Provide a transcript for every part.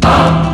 Up.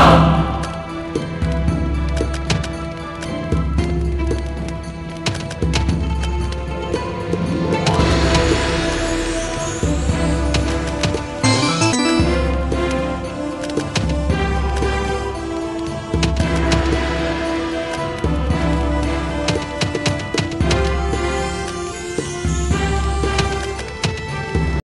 Come!